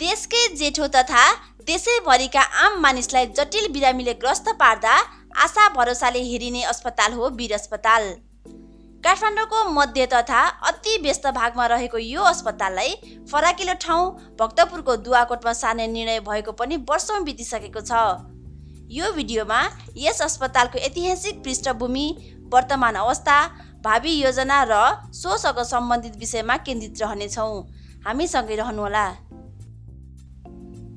देशकै जेठो तथा देशैभरिका आम मानिसलाई जटिल बिरामीले ग्रस्त पार्दा आशा भरोसाले हेरिने अस्पताल हो वीर अस्पताल। काठमाडौँको मध्य तथा अति व्यस्त भागमा रहेको यो अस्पताललाई फराकिलो ठाउँ भक्तपुरको दुवाकोटमा सार्ने निर्णय भएको पनि वर्षौँ बितिसकेको छ। यो भिडियोमा यस अस्पतालको ऐतिहासिक पृष्ठभूमि वर्तमान अवस्था भावी योजना र सोसँग सम्बन्धित विषयमा केन्द्रित रहनेछौँ। हामीसँगै रहनुहोला।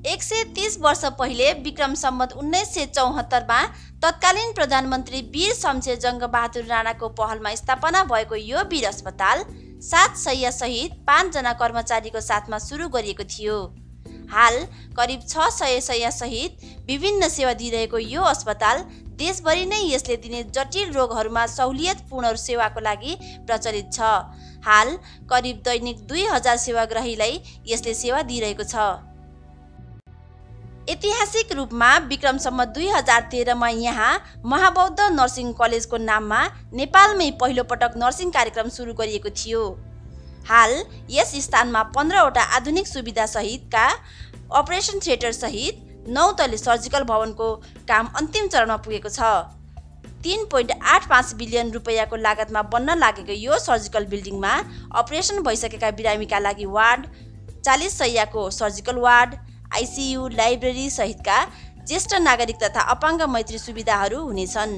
एक सय तिस वर्ष पहिले विक्रम सम्मत उन्नाइस सय चौहत्तरमा तत्कालीन प्रधानमन्त्री वीर शमशेर जङ्गबहादुर राणाको पहलमा स्थापना भएको यो वीर अस्पताल सात सहित पाँचजना कर्मचारीको साथमा सुरु गरिएको थियो। हाल करिब छ सय सहित विभिन्न सेवा दिइरहेको यो अस्पताल देशभरि नै यसले दिने जटिल रोगहरूमा सहुलियतपूर्ण सेवाको लागि प्रचलित छ। हाल करिब दैनिक दुई हजार सेवाग्राहीलाई यसले सेवा दिइरहेको छ। ऐतिहासिक रूपमा विक्रमसम्म दुई हजार तेह्रमा यहाँ महाबौद्ध नर्सिङ कलेजको नाममा नेपालमै पहिलोपटक नर्सिङ कार्यक्रम सुरु गरिएको थियो। हाल यस स्थानमा पन्ध्रवटा आधुनिक सुविधा सहितका अपरेसन थिएटर सहित नौ तले सर्जिकल भवनको काम अन्तिम चरणमा पुगेको छ। तिन पोइन्ट आठ पाँच बिलियन रुपियाँको लागतमा बन्न लागेको यो सर्जिकल बिल्डिङमा अपरेसन भइसकेका बिरामीका लागि वार्ड चालिस सयको सर्जिकल वार्ड आइसियु लाइब्रेरी सहितका ज्येष्ठ नागरिक तथा अपाङ्ग मैत्री सुविधाहरू हुनेछन्।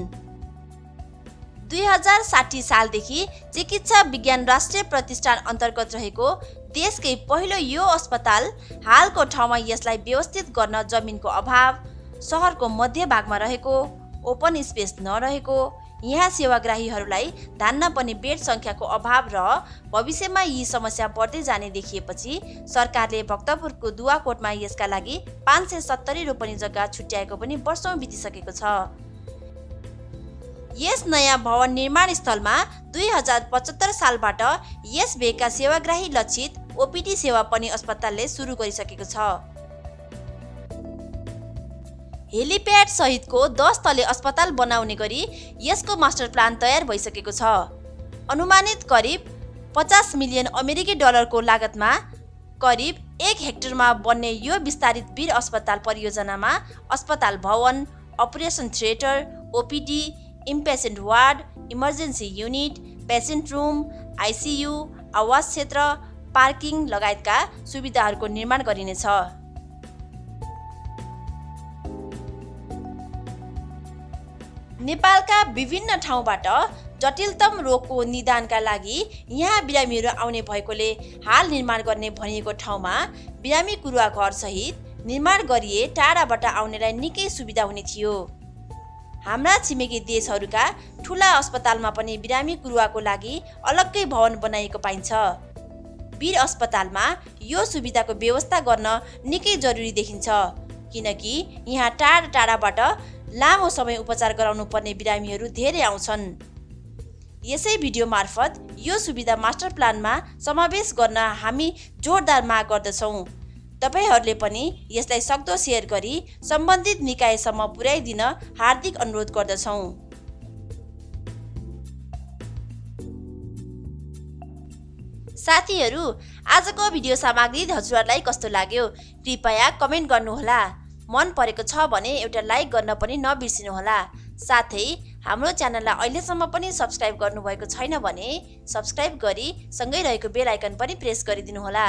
दुई हजार साठी सालदेखि चिकित्सा विज्ञान राष्ट्रिय प्रतिष्ठान अन्तर्गत रहेको देशकै पहिलो यो अस्पताल हालको ठाउँमा यसलाई व्यवस्थित गर्न जमिनको अभाव सहरको मध्य भागमा रहेको ओपन स्पेस नरहेको यहाँ सेवाग्राहीहरूलाई धान्न पर्ने बेड सङ्ख्याको अभाव र भविष्यमा यी समस्या बढ्दै जाने देखिएपछि सरकारले भक्तपुरको दुवाकोटमा यसका लागि पाँच सय सत्तरी रोपनी जग्गा छुट्याएको पनि वर्षौँ बितिसकेको छ। यस नयाँ भवन निर्माण स्थलमा दुई हजार पचहत्तर सालबाट यस भेगका सेवाग्राही लक्षित ओपिडी सेवा पनि अस्पतालले सुरु गरिसकेको छ। हेलिप्याड सहितको दस तले अस्पताल बनाउने गरी यसको मास्टर प्लान तयार भइसकेको छ। अनुमानित करिब पचास मिलियन अमेरिकी डलरको लागतमा करिब एक हेक्टरमा बन्ने यो विस्तारित वीर अस्पताल परियोजनामा अस्पताल भवन operation theatre OPD inpatient ward emergency unit patient room ICU आवास क्षेत्र पार्किङ लगायतका सुविधाहरूको निर्माण गरिनेछ। नेपालका विभिन्न ठाउँबाट जटिलतम रोगको निदानका लागि यहाँ बिरामीहरू आउने भएकोले हाल निर्माण गर्ने भनिएको ठाउँमा बिरामी कुरुवा घर सहित निर्माण गरिए टाढाबाट आउनेलाई निकै सुविधा हुने थियो। हाम्रा छिमेकी देशहरूका ठुला अस्पतालमा पनि बिरामी कुरुवाको लागि अलग्गै भवन बनाइएको पाइन्छ। वीर अस्पतालमा यो सुविधाको व्यवस्था गर्न निकै जरुरी देखिन्छ किनकि यहाँ टाढा टाढाबाट लामो समय उपचार गराउनु पर्ने बिरामीहरू धेरै आउँछन्। यसै भिडियो मार्फत यो सुविधा मास्टर प्लानमा समावेश गर्न हामी जोरदार माग गर्दछौँ। तपाईँहरूले पनि यसलाई सक्दो सेयर गरी सम्बन्धित निकायसम्म पुर्याइदिन हार्दिक अनुरोध गर्दछौँ। साथीहरू आजको भिडियो सामग्री हजुरहरूलाई कस्तो लाग्यो? कृपया कमेन्ट गर्नुहोला। मन परेको छ भने एउटा लाइक गर्न पनि नबिर्सिनुहोला। साथै हाम्रो च्यानललाई अहिलेसम्म पनि सब्सक्राइब गर्नुभएको छैन भने सब्सक्राइब गरी सँगै रहेको बेल आइकन पनि प्रेस गरिदिनुहोला।